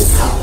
Let's.